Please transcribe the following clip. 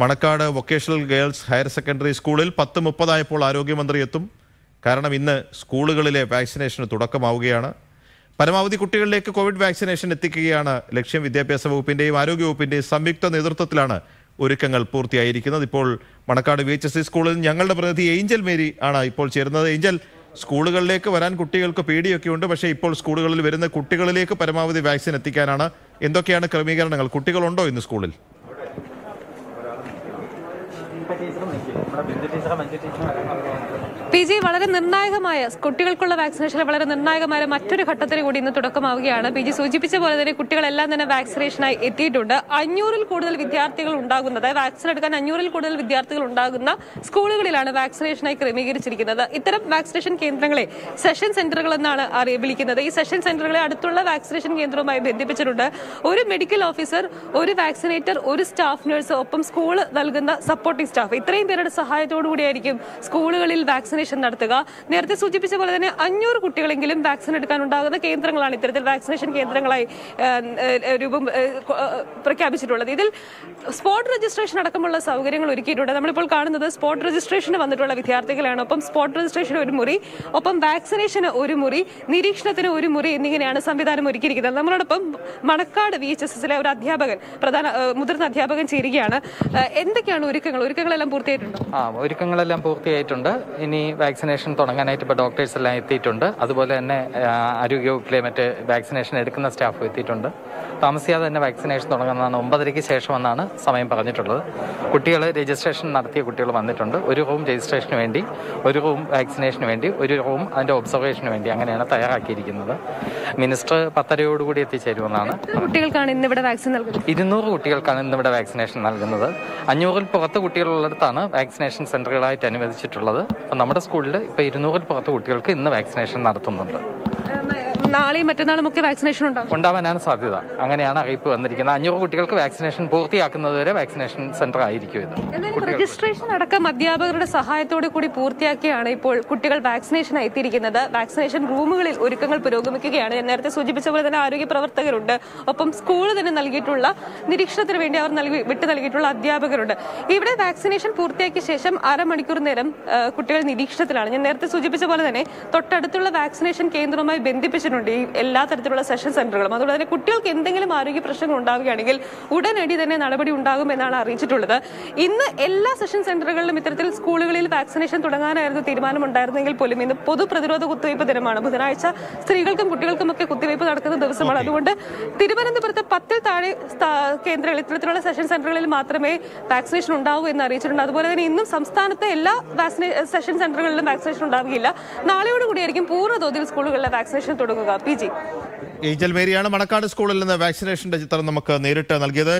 Manacaud vocational girls higher secondary സ്കൂളിൽ പത്ത് മുപ്പതായപ്പോൾ ആരോഗ്യമന്ത്രി എത്തും. കാരണം ഇന്ന് സ്കൂളുകളിലെ വാക്സിനേഷന് തുടക്കമാവുകയാണ്. പരമാവധി കുട്ടികളിലേക്ക് കോവിഡ് വാക്സിനേഷൻ എത്തിക്കുകയാണ് ലക്ഷ്യം. വിദ്യാഭ്യാസ വകുപ്പിന്റെയും ആരോഗ്യ വകുപ്പിന്റെയും സംയുക്ത നേതൃത്വത്തിലാണ് ഒരുക്കങ്ങൾ പൂർത്തിയായിരിക്കുന്നത്. ഇപ്പോൾ Manacaud V H S C സ്കൂളിൽ ഞങ്ങളുടെ പ്രതിനിധി ഏഞ്ചൽ മേരി ആണ് ഇപ്പോൾ ചേരുന്നത്. ഏഞ്ചൽ സ്കൂളുകളിലേക്ക് വരാൻ കുട്ടികൾക്ക് പേടിയൊക്കെ ഉണ്ട് പക്ഷേ ഇപ്പോൾ സ്കൂളുകളിൽ വരുന്ന കുട്ടികളിലേക്ക് പരമാവധി വാക്സിൻ എത്തിക്കാനാണ്. എന്തൊക്കെയാണ് ക്രമീകരണങ്ങൾ? കുട്ടികളുണ്ടോ ഇന്ന് സ്കൂളിൽ? Jadi, sekarang? പി ജി വളരെ നിർണായകമായ കുട്ടികൾക്കുള്ള വാക്സിനേഷൻ വളരെ നിർണായകമായ മറ്റൊരു ഘട്ടത്തിന് കൂടി ഇന്ന് തുടക്കമാവുകയാണ്. പി ജി സൂചിപ്പിച്ച പോലെ തന്നെ കുട്ടികളെല്ലാം തന്നെ വാക്സിനേഷനായി എത്തിയിട്ടുണ്ട്. അഞ്ഞൂറിൽ കൂടുതൽ വിദ്യാർത്ഥികൾ ഉണ്ടാകുന്നത് വാക്സിൻ എടുക്കാൻ അഞ്ഞൂറിൽ കൂടുതൽ വിദ്യാർത്ഥികൾ ഉണ്ടാകുന്ന സ്കൂളുകളിലാണ് വാക്സിനേഷനായി ക്രമീകരിച്ചിരിക്കുന്നത്. ഇത്തരം വാക്സിനേഷൻ കേന്ദ്രങ്ങളെ സെഷൻ സെന്ററുകൾ എന്നാണ് വിളിക്കുന്നത് ഈ സെഷൻ സെന്ററുകളെ അടുത്തുള്ള വാക്സിനേഷൻ കേന്ദ്രവുമായി ബന്ധിപ്പിച്ചിട്ടുണ്ട്. ഒരു മെഡിക്കൽ ഓഫീസർ ഒരു വാക്സിനേറ്റർ ഒരു സ്റ്റാഫ് നഴ്സ് ഒപ്പം സ്കൂൾ നൽകുന്ന സപ്പോർട്ടിംഗ് സ്റ്റാഫ്. ഇത്രയും പേരുടെ സഹായത്തോടു കൂടിയായിരിക്കും സ്കൂളുകളിൽ വാക്സിനേഷൻ നടത്തുക. നേരത്തെ സൂചിപ്പിച്ച പോലെ തന്നെ അഞ്ഞൂറ് കുട്ടികളെങ്കിലും വാക്സിൻ എടുക്കാനുണ്ടാകുന്ന കേന്ദ്രങ്ങളാണ് ഇത്തരത്തിൽ വാക്സിനേഷൻ കേന്ദ്രങ്ങളായി രൂപം പ്രഖ്യാപിച്ചിട്ടുള്ളത്. ഇതിൽ സ്പോട്ട് രജിസ്ട്രേഷൻ അടക്കമുള്ള സൗകര്യങ്ങൾ ഒരുക്കിയിട്ടുണ്ട്. നമ്മളിപ്പോൾ കാണുന്നത് സ്പോട്ട് രജിസ്ട്രേഷന് വന്നിട്ടുള്ള വിദ്യാർത്ഥികളാണ്. ഒപ്പം സ്പോട്ട് രജിസ്ട്രേഷൻ ഒരു മുറി ഒപ്പം വാക്സിനേഷന് ഒരു മുറി നിരീക്ഷണത്തിന് ഒരു മുറി എന്നിങ്ങനെയാണ് സംവിധാനം ഒരുക്കിയിരിക്കുന്നത്. നമ്മളോടൊപ്പം മണക്കാട് വി എച്ച് എസ് എസിലെ ഒരു അധ്യാപകൻ പ്രധാന മുതിർന്ന അധ്യാപകൻ ചേരുകയാണ്. എന്തൊക്കെയാണ് ഒരുക്കങ്ങൾ? ഒരുക്കങ്ങളെല്ലാം പൂർത്തിയായിട്ടുണ്ടോ? ആ ഒരുക്കങ്ങളെല്ലാം പൂർത്തിയായിട്ടുണ്ട്. ഇനി വാക്സിനേഷൻ തുടങ്ങാനായിട്ട് ഇപ്പോൾ ഡോക്ടേഴ്സ് എല്ലാം എത്തിയിട്ടുണ്ട്. അതുപോലെ തന്നെ ആരോഗ്യവകുപ്പിലെ മറ്റ് വാക്സിനേഷൻ എടുക്കുന്ന സ്റ്റാഫ് എത്തിയിട്ടുണ്ട്. താമസിയാതെ തന്നെ വാക്സിനേഷൻ തുടങ്ങുന്നതാണ് ഒമ്പതരയ്ക്ക് ശേഷമെന്നാണ് സമയം പറഞ്ഞിട്ടുള്ളത്. കുട്ടികൾ രജിസ്ട്രേഷൻ നടത്തിയ കുട്ടികൾ വന്നിട്ടുണ്ട്. ഒരു റൂം രജിസ്ട്രേഷന് വേണ്ടി ഒരു റൂം വാക്സിനേഷന് വേണ്ടി ഒരു റൂം അതിന്റെ ഒബ്സർവേഷന് വേണ്ടി അങ്ങനെയാണ് തയ്യാറാക്കിയിരിക്കുന്നത്. മിനിസ്റ്റർ പത്തരയോടുകൂടി എത്തിച്ചേരുമെന്നാണ്. കുട്ടികൾക്കാണ് ഇന്ന് ഇവിടെ വാക്സിൻ നൽകുന്നത്? ഇരുന്നൂറ് കുട്ടികൾക്കാണ് ഇന്നിവിടെ വാക്സിനേഷൻ നൽകുന്നത്. അഞ്ഞൂറിൽ പുറത്ത് കുട്ടികളുള്ളിടത്താണ് വാക്സിനേഷൻ സെന്ററുകളായിട്ട് അനുവദിച്ചിട്ടുള്ളത്. അപ്പം നമ്മുടെ സ്കൂളിൽ ഇപ്പോൾ ഇരുന്നൂറിൽ പുറത്ത് കുട്ടികൾക്ക് ഇന്ന് വാക്സിനേഷൻ നടത്തുന്നുണ്ട്. നാളെയും മറ്റന്നാളും ഒക്കെ വാക്സിനേഷൻ ഉണ്ടാകും ഉണ്ടാവാനാണ് സാധ്യത. അങ്ങനെയാണ് അറിയിപ്പ് വന്നിരിക്കുന്നത്. അഞ്ഞൂറ് കുട്ടികൾക്ക് വാക്സിനേഷൻ പൂർത്തിയാക്കുന്നതുവരെ വാക്സിനേഷൻ സെന്റർ ആയിരിക്കും ഇത്. രജിസ്ട്രേഷൻ അടക്കം അധ്യാപകരുടെ സഹായത്തോടെ കൂടി പൂർത്തിയാക്കിയാണ് ഇപ്പോൾ കുട്ടികൾ വാക്സിനേഷൻ എത്തിയിരിക്കുന്നത്. വാക്സിനേഷൻ റൂമുകളിൽ ഒരുക്കങ്ങൾ പുരോഗമിക്കുകയാണ്. ഞാൻ നേരത്തെ സൂചിപ്പിച്ച പോലെ തന്നെ ആരോഗ്യ പ്രവർത്തകരുണ്ട്. ഒപ്പം സ്കൂൾ തന്നെ നൽകിയിട്ടുള്ള നിരീക്ഷണത്തിന് വേണ്ടി അവർ നൽകി വിട്ടു നൽകിയിട്ടുള്ള അധ്യാപകരുണ്ട്. ഇവിടെ വാക്സിനേഷൻ പൂർത്തിയാക്കിയ ശേഷം അരമണിക്കൂർ നേരം കുട്ടികൾ നിരീക്ഷണത്തിലാണ്. ഞാൻ നേരത്തെ സൂചിപ്പിച്ച പോലെ തന്നെ തൊട്ടടുത്തുള്ള വാക്സിനേഷൻ കേന്ദ്രവുമായി ബന്ധിപ്പിച്ചിട്ടുണ്ട്. ഈ എല്ലാ തരത്തിലുള്ള സെഷൻ സെന്ററുകളും. അതുപോലെ തന്നെ കുട്ടികൾക്ക് എന്തെങ്കിലും ആരോഗ്യ പ്രശ്നങ്ങൾ ഉണ്ടാവുകയാണെങ്കിൽ ഉടനടി തന്നെ നടപടി ഉണ്ടാകും എന്നാണ് അറിയിച്ചിട്ടുള്ളത്. ഇന്ന് എല്ലാ സെഷൻ സെന്ററുകളിലും ഇത്തരത്തിൽ സ്കൂളുകളിൽ വാക്സിനേഷൻ തുടങ്ങാനായിരുന്നു തീരുമാനമുണ്ടായിരുന്നെങ്കിൽ പോലും ഇന്ന് പൊതുപ്രതിരോധ കുത്തിവയ്പ് ദിനമാണ്. ബുധനാഴ്ച സ്ത്രീകൾക്കും കുട്ടികൾക്കും ഒക്കെ കുത്തിവയ്പ് നടക്കുന്ന ദിവസമാണ്. അതുകൊണ്ട് തിരുവനന്തപുരത്ത് പത്തിൽ താഴെ കേന്ദ്രങ്ങളിൽ കേന്ദ്രങ്ങൾ ഇത്തരത്തിലുള്ള സെഷൻ സെന്ററുകളിൽ മാത്രമേ വാക്സിനേഷൻ ഉണ്ടാവൂ എന്ന് അറിയിച്ചിട്ടുണ്ട്. അതുപോലെ തന്നെ ഇന്നും സംസ്ഥാനത്തെ എല്ലാ വാക്സിനേ സെഷൻ സെന്ററുകളിലും വാക്സിനേഷൻ ഉണ്ടാവുകയില്ല. നാളെയോടുകൂടിയായിരിക്കും പൂർണതോതിൽ സ്കൂളുകളിലെ വാക്സിനേഷൻ തുടങ്ങുക. P G. ഏഞ്ചൽ മേരിയാണ് മണക്കാട് സ്കൂളിൽ നിന്ന് വാക്സിനേഷന്റെ ചിത്രം നമുക്ക് നേരിട്ട് നൽകിയത്.